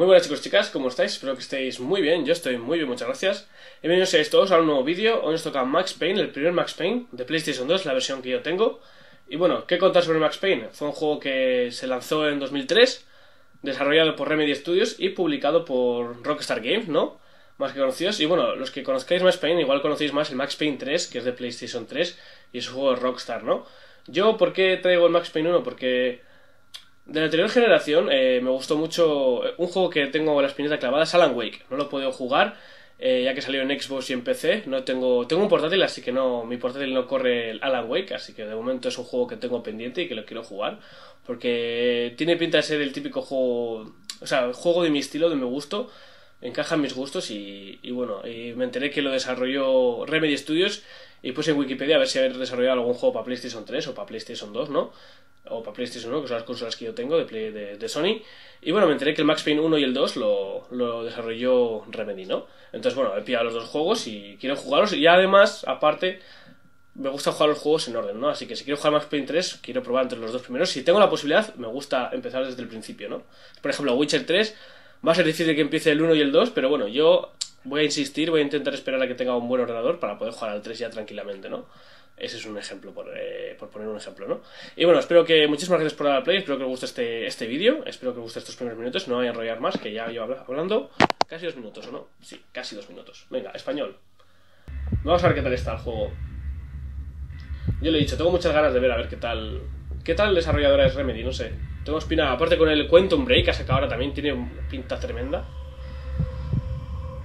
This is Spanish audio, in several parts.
Muy buenas chicos chicas, ¿cómo estáis? Espero que estéis muy bien, yo estoy muy bien, muchas gracias. Bienvenidos a todos a un nuevo vídeo, hoy nos toca Max Payne, el primer Max Payne de PlayStation 2, la versión que yo tengo. Y bueno, ¿qué contar sobre Max Payne? Fue un juego que se lanzó en 2003, desarrollado por Remedy Studios y publicado por Rockstar Games, ¿no? Más que conocidos. Y bueno, los que conozcáis Max Payne, igual conocéis más el Max Payne 3, que es de PlayStation 3, y es un juego de Rockstar, ¿no? Yo, ¿por qué traigo el Max Payne 1? Porque de la anterior generación eh, me gustó mucho un juego que tengo la espineta clavada, es Alan Wake. No lo he podido jugar eh, ya que salió en Xbox y en PC. No tengo, tengo un portátil, así que no, mi portátil no corre el Alan Wake, así que de momento es un juego que tengo pendiente y que lo quiero jugar. Porque tiene pinta de ser el típico juego, o sea, juego de mi estilo, de mi gusto. Encaja en mis gustos y, y bueno, y me enteré que lo desarrolló Remedy Studios y puse en Wikipedia a ver si había desarrollado algún juego para PlayStation 3 o para PlayStation 2, ¿no? O para PlayStation 1, que son las consolas que yo tengo de, Play, de, Sony. Y bueno, me enteré que el Max Payne 1 y el 2 lo, lo desarrolló Remedy, ¿no? Entonces, bueno, he pillado los dos juegos y quiero jugarlos. Y además, aparte, me gusta jugar los juegos en orden, ¿no? Así que si quiero jugar Max Payne 3, quiero probar entre los dos primeros. Si tengo la posibilidad, me gusta empezar desde el principio, ¿no? Por ejemplo, Witcher 3 va a ser difícil que empiece el 1 y el 2, pero bueno, yo voy a insistir, voy a intentar esperar a que tenga un buen ordenador para poder jugar al 3 ya tranquilamente, ¿no? Ese es un ejemplo, eh, por, poner un ejemplo, ¿no? Y bueno, espero que muchísimas gracias por dar play, espero que os guste este, este vídeo, espero que os guste estos primeros minutos, no voy a enrollar más, que ya llevo hablando casi dos minutos, ¿o no? Sí, casi dos minutos. Venga, español. Vamos a ver qué tal está el juego. Yo le he dicho, tengo muchas ganas de ver a ver qué tal... ¿Qué tal el desarrollador es Remedy? No sé. Tengo espina, aparte con el Quantum Break que ha ahora también, tiene pinta tremenda.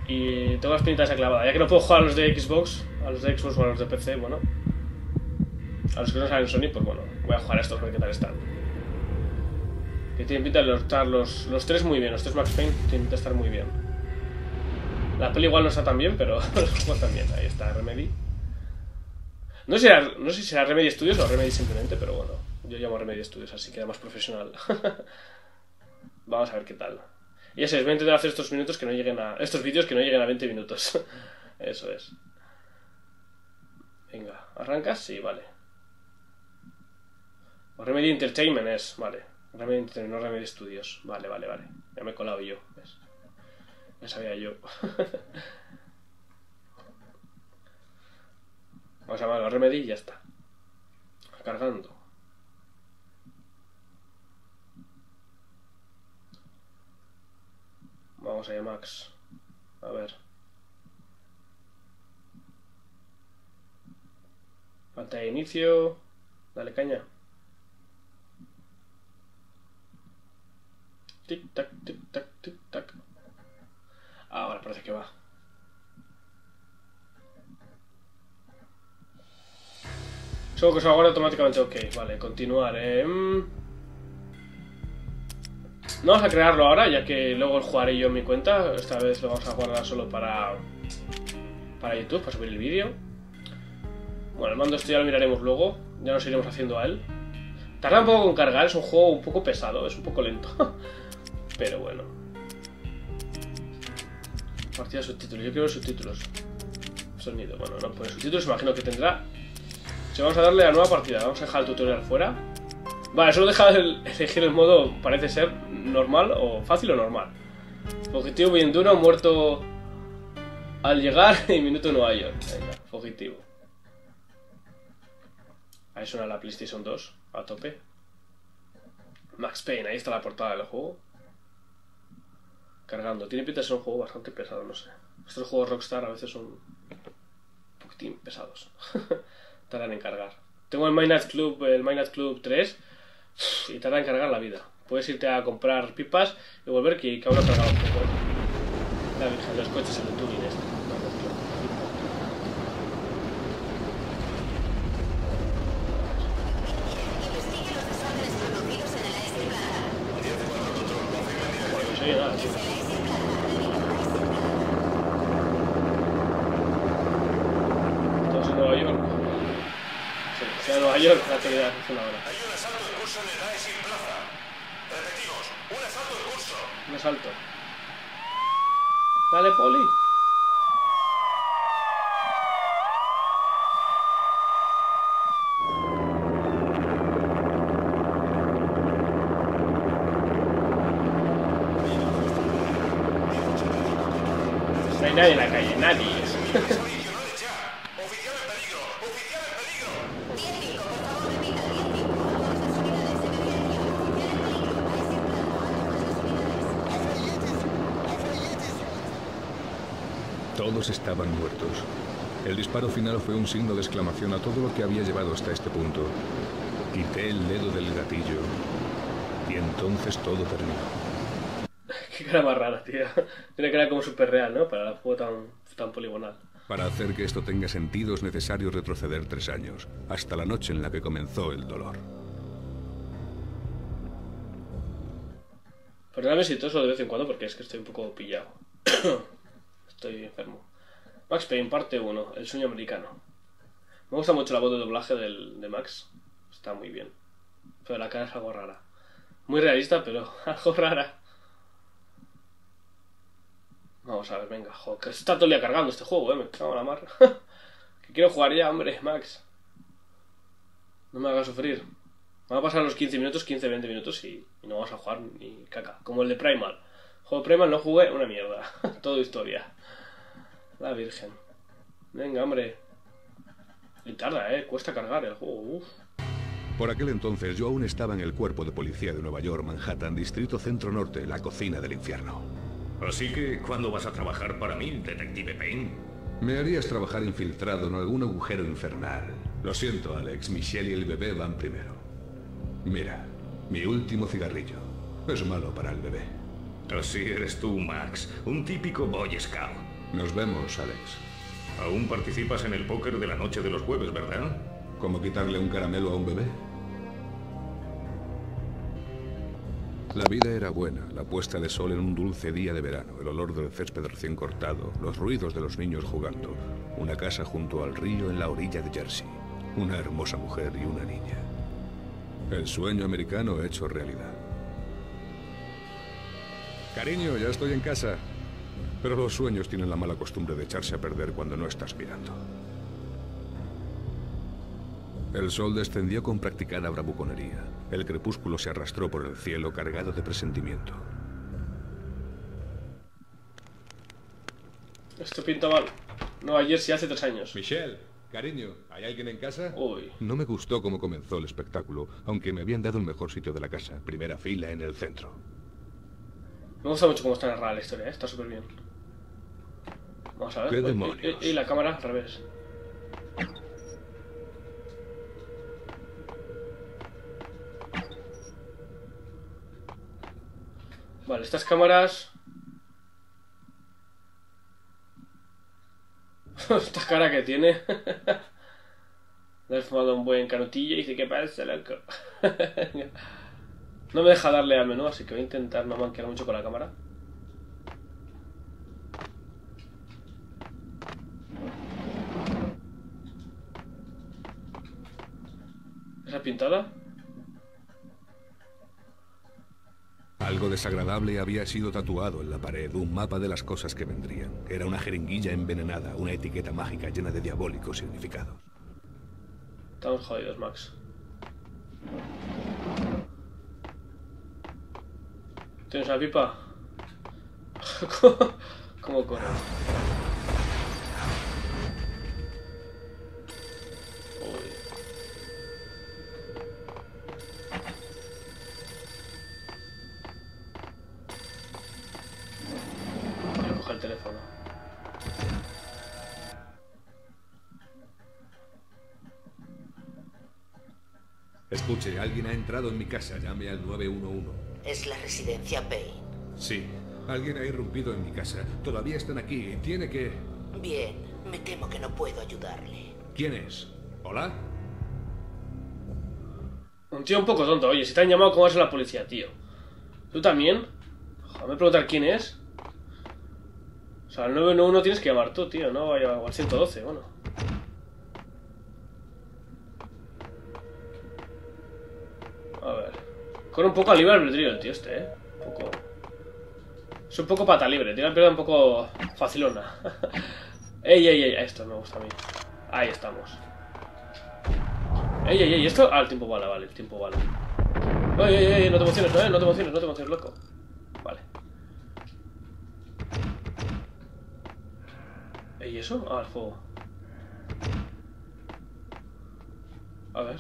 Y tengo las pintas clavada. Ya que no puedo jugar a los de Xbox, a los de Xbox o a los de PC, bueno, a los que no saben Sony, pues bueno, voy a jugar a estos, ver qué tal están. Que tienen pinta de estar los, los tres muy bien, los tres Max Payne tienen pinta de estar muy bien. La peli igual no está tan bien, pero los juegos también. Ahí está Remedy. No sé, no sé si será Remedy Studios o Remedy simplemente, pero bueno, yo llamo Remedy Studios, así queda más profesional. Vamos a ver qué tal. Y ya sé, voy a intentar hacer estos minutos que no lleguen a. estos vídeos que no lleguen a 20 minutos. Eso es. Venga, ¿arrancas? Sí, vale. Remedy Entertainment es, vale. Remedy Entertainment, no Remedy Studios. Vale, vale, vale. Ya me he colado yo, ¿ves? Ya sabía yo. Vamos a llamarlo Remedy y ya está. Cargando. Vamos allá, Max. A ver. Pantalla de inicio. Dale caña. Tic tac, tic tac, tic tac. Ahora parece que va. Solo que se ahora automáticamente ok. Vale, continuar. Eh. No vamos a crearlo ahora, ya que luego jugaré yo en mi cuenta. Esta vez lo vamos a guardar solo para, para YouTube, para subir el vídeo. Bueno, el mando esto ya lo miraremos luego. Ya nos iremos haciendo a él. Tarda un poco en cargar, es un juego un poco pesado, es un poco lento. Pero bueno. Partida subtítulos. Yo quiero subtítulos. Sonido. Bueno, no pone subtítulos. Imagino que tendrá. Si vamos a darle a nueva partida. Vamos a dejar el tutorial fuera. Vale, solo deja elegir el modo. Parece ser normal o fácil o normal. Fugitivo bien duro. Muerto al llegar y minuto no hay. Venga, fugitivo. Ahí suena la PlayStation 2 a tope. Max Payne, ahí está la portada del juego cargando. Tiene pinta de ser un juego bastante pesado, no sé. Estos juegos Rockstar a veces son un poquitín pesados. tardan en cargar. Tengo el Minecraft Club, el Minecraft Club 3 y tarda en cargar la vida. Puedes irte a comprar pipas y volver que, que aún no cargado un poco. La Virgen, los coches en el tuning este. mayor la actividad es una hora. Hay un asalto en curso en el AESIL Plaza. Repetimos, un asalto en curso. Un asalto. Dale, Poli. No hay nadie en la calle, nadie. Adicionales ya. Oficial en peligro. Oficial en peligro. 10-5, por favor, repita, 10-5. Todos estaban muertos. El disparo final fue un signo de exclamación a todo lo que había llevado hasta este punto. Quité el dedo del gatillo y entonces todo terminó. Qué cara más rara, tío. Tiene cara como súper real, ¿no? Para el juego tan, tan poligonal. Para hacer que esto tenga sentido es necesario retroceder tres años, hasta la noche en la que comenzó el dolor. Perdóname si toso de vez en cuando porque es que estoy un poco pillado. estoy enfermo. Max Payne, parte 1, El sueño americano. Me gusta mucho la voz de doblaje del, de Max. Está muy bien. Pero la cara es algo rara. Muy realista, pero algo rara. Vamos a ver, venga, jo, que está todo el día cargando este juego, eh, me cago en la mar. que quiero jugar ya, hombre, Max. No me hagas sufrir. Van a pasar los 15 minutos, 15-20 minutos y no vamos a jugar ni caca. Como el de Primal. Juego de Primal no jugué una mierda. Todo historia. La Virgen. Venga, hombre. Y tarda, eh. Cuesta cargar el juego. Uf. Por aquel entonces yo aún estaba en el cuerpo de policía de Nueva York, Manhattan, Distrito Centro Norte, la cocina del infierno. Así que, ¿cuándo vas a trabajar para mí, detective Payne? Me harías trabajar infiltrado en algún agujero infernal. Lo siento, Alex. Michelle y el bebé van primero. Mira, mi último cigarrillo. Es malo para el bebé. Así eres tú, Max, un típico Boy Scout. Nos vemos, Alex. Aún participas en el póker de la noche de los jueves, ¿verdad? ¿Cómo quitarle un caramelo a un bebé? La vida era buena, la puesta de sol en un dulce día de verano, el olor del césped recién cortado, los ruidos de los niños jugando, una casa junto al río en la orilla de Jersey, una hermosa mujer y una niña. El sueño americano hecho realidad. Cariño, ya estoy en casa. Pero los sueños tienen la mala costumbre de echarse a perder cuando no estás mirando. El sol descendió con practicada bravuconería. El crepúsculo se arrastró por el cielo cargado de presentimiento. Esto pinta mal. Nueva Jersey hace tres años. Michelle, cariño, ¿hay alguien en casa? Uy. No me gustó cómo comenzó el espectáculo, aunque me habían dado el mejor sitio de la casa, primera fila en el centro. Me gusta mucho cómo está narrada la historia, ¿eh? está súper bien. Vamos a ver. ¿Qué y- demonios? Y, y la cámara al revés. Vale, estas cámaras. Esta cara que tiene. Le he fumado un buen canutillo y dice: ¿Qué pasa, loco? no me deja darle al menú, así que voy a intentar no manquear mucho con la cámara. ¿Esa pintada? Algo desagradable había sido tatuado en la pared, un mapa de las cosas que vendrían. Era una jeringuilla envenenada, una etiqueta mágica llena de diabólicos significados. Estamos jodidos, Max. ¿Tienes una pipa? ¿Cómo corre? Escuche, alguien ha entrado en mi casa, llame al 911. Es la residencia Payne. Sí, alguien ha irrumpido en mi casa. Todavía están aquí y tiene que... Bien, me temo que no puedo ayudarle. ¿Quién es? ¿Hola? Un tío un poco tonto. Oye, si te han llamado, ¿cómo vas a la policía, tío? ¿Tú también? Déjame preguntar quién es. O sea, al 911 tienes que llamar tú, tío, ¿no? O al 112, bueno. A ver. Con un poco al libre albedrío el tío este, ¿eh? Un poco... Es un poco pata libre, tiene la pierna un poco facilona. ey, ey, ey, esto me gusta a mí. Ahí estamos. Ey, ey, ey, esto. Ah, el tiempo vale, vale, el tiempo vale. Ey, ey, ey, no te emociones, no, eh, no te emociones, no te emociones, loco. Vale. ¿Y eso? Ah, el fuego. A ver.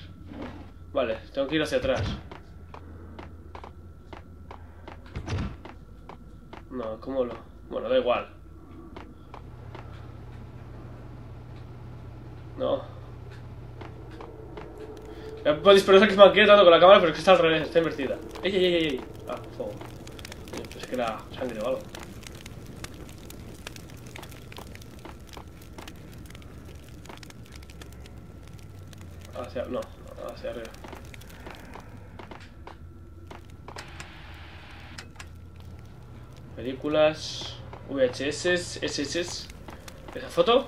Vale, tengo que ir hacia atrás. No, ¿cómo lo...? Bueno, da igual. No. Ya puedo disparar que me quiere tanto con la cámara, pero es que está al revés, está invertida. ¡Ey, ey, ey, ey! Ah, fuego. Pensé que era sangre o algo. Hacia... no, hacia arriba. Películas... VHS, SS... ¿Esa foto?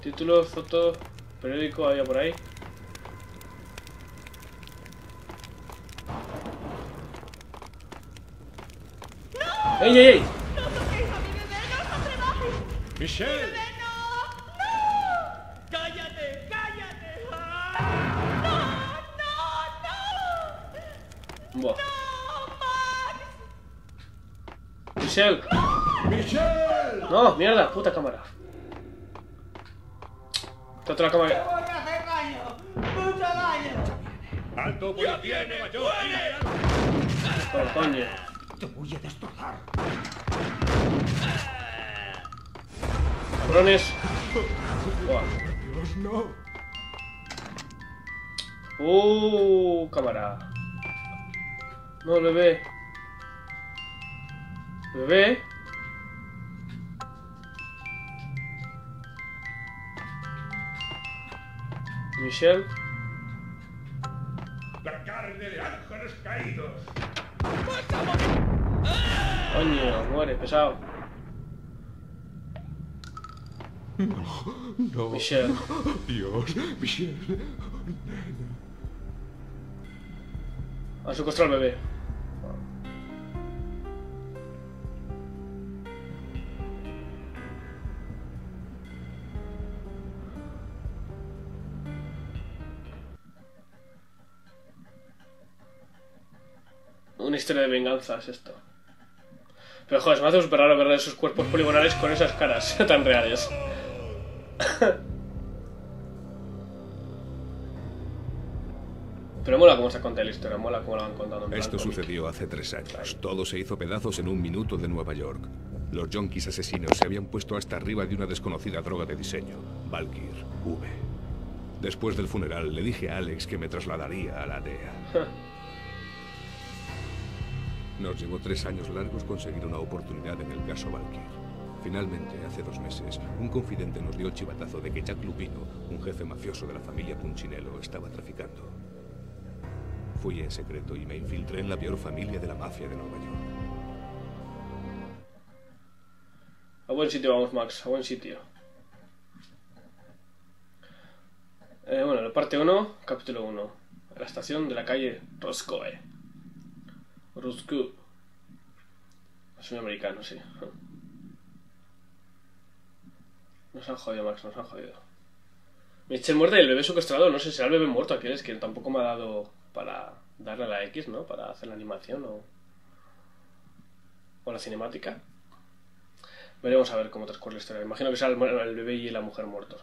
Título, foto, periódico, había por ahí. ¡Ey, ey, ey! ¡Michelle! ¡Cállate! ¡Cállate! Buah. Michelle. ¡Michelle! No, mierda, puta cámara. Está otra cámara. ¡Voy a hacer daño! ¡Mucho daño! ¡Alto policía en Nueva York! Oh, coño. ¡Te voy a destrozar! Cabrones. Buah. ¡Dios, no! Uh, cámara. No, el bebé. Bebé. Michelle. ¡La carne de ángeles caídos! Coño, muere, pesado. No. Michelle. Dios, Michelle. Han secuestrado al bebé. Una historia de venganza es esto. Pero joder, me hace súper raro ver esos cuerpos poligonales con esas caras tan reales. Pero mola cómo se cuenta la historia, mola cómo la van contando. en plan Esto cómic. sucedió hace tres años. Todo se hizo pedazos en un minuto de Nueva York. Los yonkis asesinos se habían puesto hasta arriba de una desconocida droga de diseño, Valkyr V. Después del funeral le dije a Alex que me trasladaría a la DEA. Nos llevó tres años largos conseguir una oportunidad en el caso Valkyr. Finalmente, hace dos meses, un confidente nos dio el chivatazo de que Jack Lupino, un jefe mafioso de la familia Punchinello, estaba traficando. Fui en secreto y me infiltré en la peor familia de la mafia de Nueva York. A buen sitio vamos, Max, a buen sitio. Eh, bueno, la parte 1, capítulo 1. La estación de la calle Roscoe. Roscoe. Es un americano, sí. Nos han jodido, Max, nos han jodido. Michelle muerta y el bebé secuestrado, no sé, será el bebé muerto aquel, es que tampoco me ha dado para darle a la X, ¿no? Para hacer la animación o... O la cinemática. Veremos a ver cómo transcurre la historia. Imagino que será el, el bebé y la mujer muertos.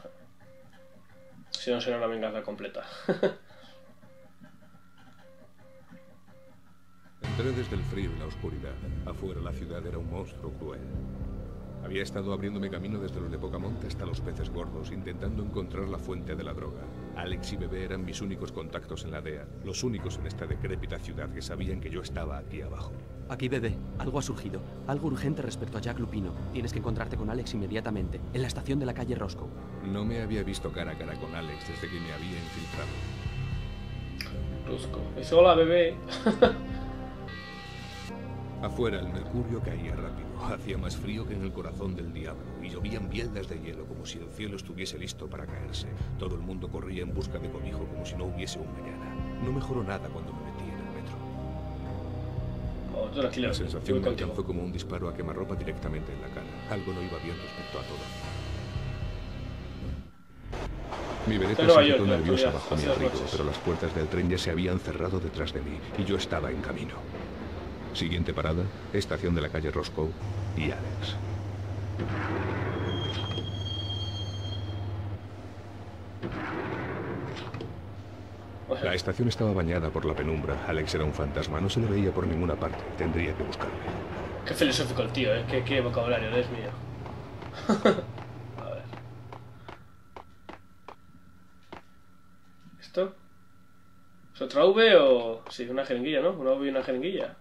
Si no, será una venganza completa. Entré desde el frío y la oscuridad. Afuera la ciudad era un monstruo cruel. Había estado abriéndome camino desde los de Pocamonte hasta los peces gordos, intentando encontrar la fuente de la droga. Alex y Bebé eran mis únicos contactos en la DEA, los únicos en esta decrépita ciudad que sabían que yo estaba aquí abajo. Aquí, bebé. Algo ha surgido. Algo urgente respecto a Jack Lupino. Tienes que encontrarte con Alex inmediatamente, en la estación de la calle Roscoe. No me había visto cara a cara con Alex desde que me había infiltrado. Rusco. Dice, hola, bebé. Afuera el mercurio caía rápido, hacía más frío que en el corazón del diablo, y llovían bieldas de hielo como si el cielo estuviese listo para caerse. Todo el mundo corría en busca de cobijo como si no hubiese un mañana. No mejoró nada cuando me metí en el metro. Oh. La sensación me alcanzó como un disparo a quemarropa directamente en la cara. Algo no iba bien respecto a todo. Mi vereta se quedó nerviosa bajo mi abrigo, pero las puertas del tren ya se habían cerrado detrás de mí y yo estaba en camino. Siguiente parada, estación de la calle Roscoe y Alex. La estación estaba bañada por la penumbra. Alex era un fantasma, no se le veía por ninguna parte. Tendría que buscarle. Qué filosófico el tío, ¿eh? Qué, qué vocabulario, Dios mío. A ver. ¿Esto? ¿Es otra V o...? Sí, una jeringuilla, ¿no? Una V y una jeringuilla.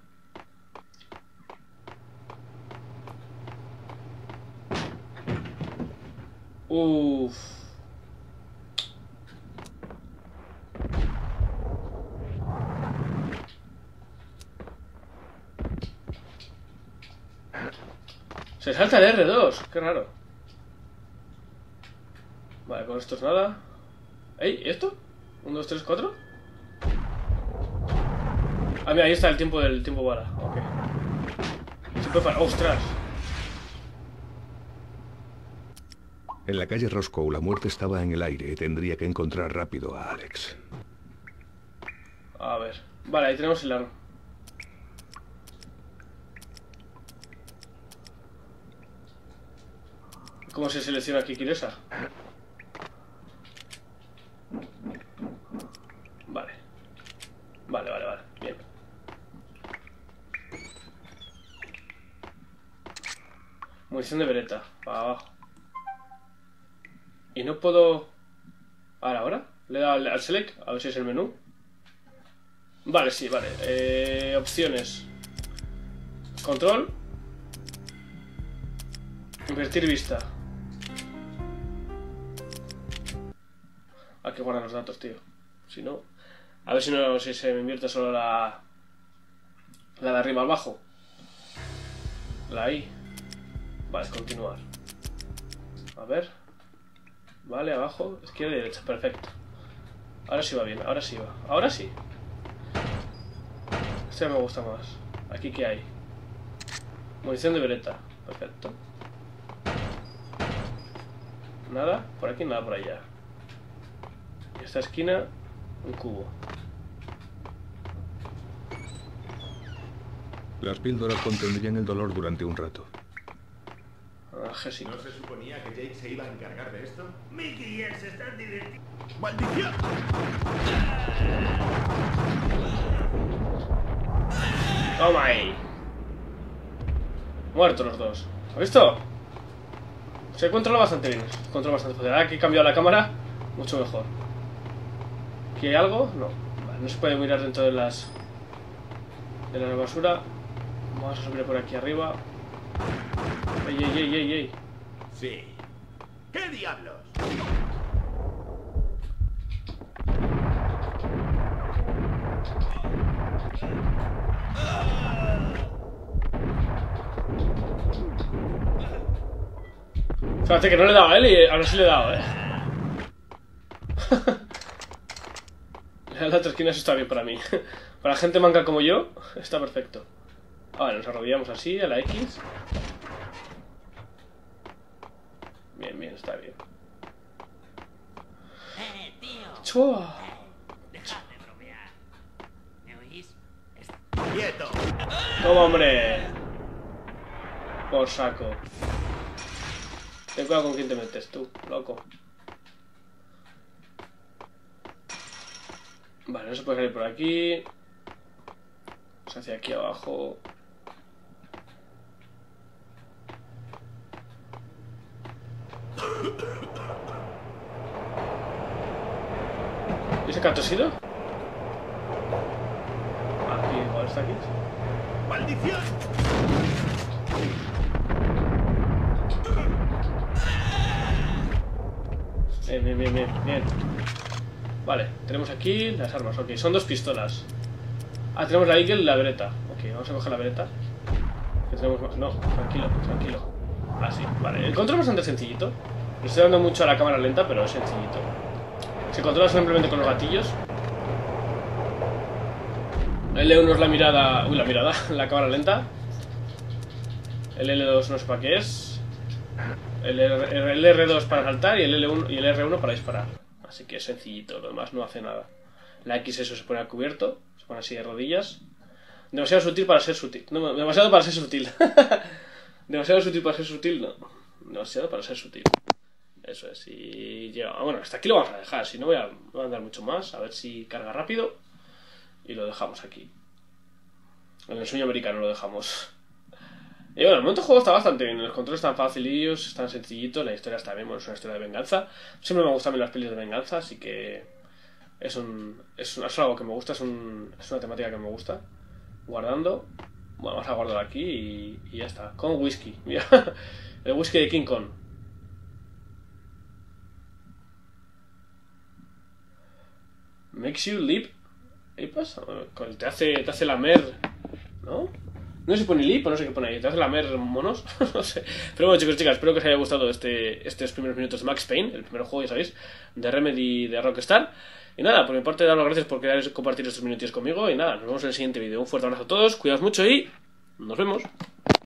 Uff. Se salta el R2, qué raro. Vale, con esto es nada. ¿Ey? ¿Esto? ¿1, 2, 3, 4? Ah, mira, ahí está el tiempo del tiempo bala. Ok. Se puede parar. ¡Ostras! En la calle Roscoe la muerte estaba en el aire y tendría que encontrar rápido a Alex. A ver. Vale, ahí tenemos el arma. ¿Cómo se selecciona aquí Kiresa? Vale. Vale, vale, vale. Bien. Munición de vereta. Para abajo. Y no puedo... Ahora, ahora. Le dado al, al select. A ver si es el menú. Vale, sí, vale. Eh, opciones. Control. Invertir vista. Hay que guardar los datos, tío. Si no... A ver si no si se me invierte solo la... La de arriba abajo. La I. Vale, continuar. A ver. Vale, abajo, izquierda y derecha. Perfecto. Ahora sí va bien, ahora sí va. Ahora sí. Este me gusta más. Aquí qué hay. Munición de vereta. Perfecto. Nada, por aquí nada por allá. Y esta esquina, un cubo. Las píldoras contendrían el dolor durante un rato. Analgésico. ¿No se suponía que Jake se iba a encargar de esto? Mickey y él se están divirtiendo. ¡Maldición! Toma ahí. Muertos los dos. ¿Has visto? Se controla bastante bien. Se controla bastante fácil. Ahora que he cambiado la cámara, mucho mejor. ¿Aquí hay algo? No. Vale, no se puede mirar dentro de las... De la basura. Vamos a subir por aquí arriba. Ey, ey, ey, ey, ey. Sí. ¿Qué diablos? Fíjate que no le he dado a él y ahora sí le he dado, eh. La otra esquina eso está bien para mí. Para gente manca como yo, está perfecto. Ahora nos arrodillamos así a la X. Bien, bien, está bien. Eh, tío. Chua. Dejad de bromear. ¿Me oís? ¡Quieto! Toma, hombre. Por saco. Ten cuidado con quién te metes tú, loco. Vale, no se puede salir por aquí. Vamos hacia aquí abajo. Ese canto ha sido? Aquí, igual está aquí. ¡Maldición! Bien, bien, bien, bien, bien. Vale, tenemos aquí las armas, ok, son dos pistolas. Ah, tenemos la Eagle y la Beretta. Ok, vamos a coger la Beretta. Que tenemos más- No, tranquilo, tranquilo. Así, vale. El control es bastante sencillito. Le estoy dando mucho a la cámara lenta, pero es sencillito. Se controla simplemente con los gatillos. L1 es la mirada... Uy, la mirada, la cámara lenta. El L2 no sé para qué es. El, R- el R2 para saltar y el, L1, y el R1 para disparar. Así que es sencillito, lo demás no hace nada. La X eso se pone al cubierto, se pone así de rodillas. Demasiado sutil para ser sutil. No, demasiado para ser sutil. demasiado sutil para ser sutil, no. demasiado para ser sutil. Eso es, y llega. ah, Bueno, hasta aquí lo vamos a dejar, si no voy a, no voy a andar mucho más, a ver si carga rápido. Y lo dejamos aquí. En el sueño americano lo dejamos. Y bueno, el momento de juego está bastante bien, los controles están facilillos, están sencillitos, la historia está bien, bueno, es una historia de venganza. Siempre me gustan las pelis de venganza, así que es un, es, algo que me gusta, es, un, es una temática que me gusta. Guardando, bueno, vamos a guardarlo aquí y, y ya está. Con whisky, mira, el whisky de King Kong. Makes you leap. ¿Qué pasa? Con- Te hace, te hace lamer, ¿no? No sé si pone leap o no sé qué pone ahí. ¿Te hace lamer monos? no sé. Pero bueno, chicos y chicas, espero que os haya gustado este, estos primeros minutos de Max Payne, el primer juego, ya sabéis, de Remedy de Rockstar. Y nada, por mi parte, daros las gracias por querer compartir estos minutos conmigo. Y nada, nos vemos en el siguiente vídeo. Un fuerte abrazo a todos, cuidaos mucho y nos vemos.